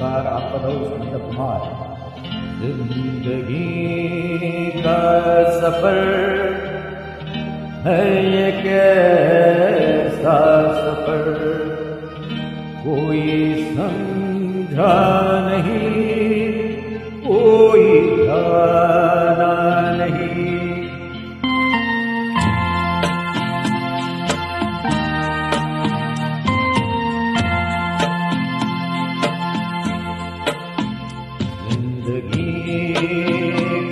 کار آپ کا دور کمار زندگی کا سفر ہے یہ کہ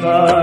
Uh...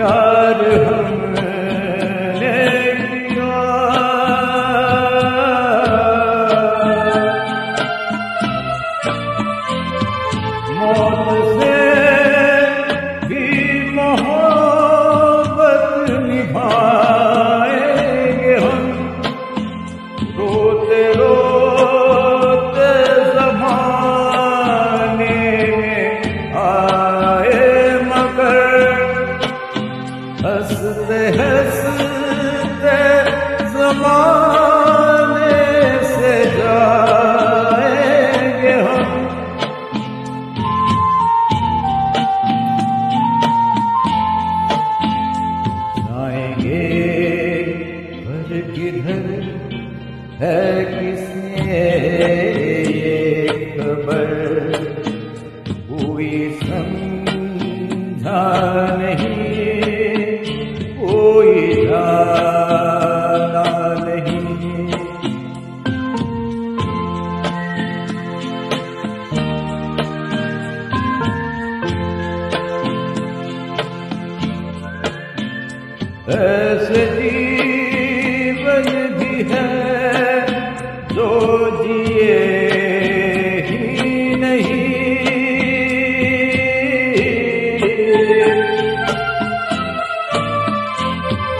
یار ہنستے ہنستے زمانے سے جائیں گے ہم۔ جائیں گے بھر کدھر ہے کسی خبر۔ ہوئی سمجھا نہیں غریبن بھی نہیں۔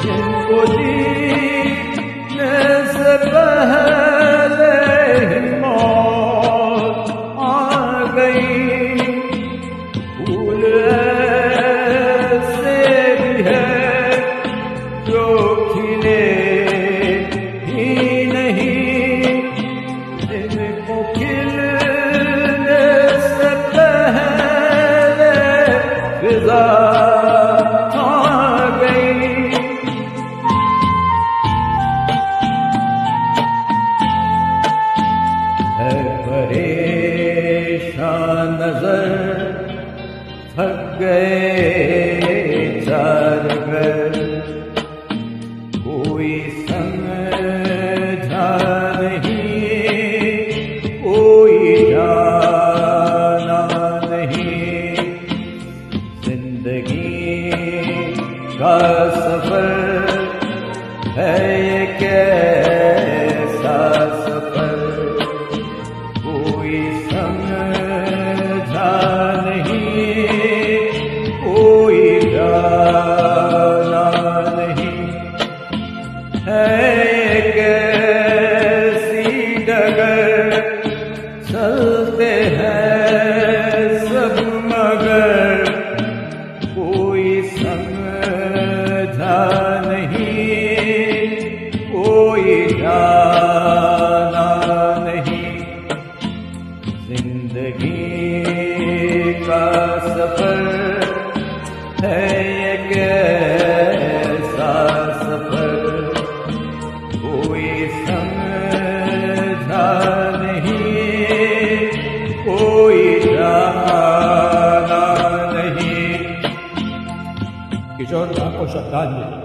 جن کو جینے آ گئی بھول سے Love. جانا نہیں۔ زندگی کا سفر ہے یہ کیسا سفر۔ کوئی سمجھا نہیں، کوئی جانا نہیں۔ کشور کو شردانجلی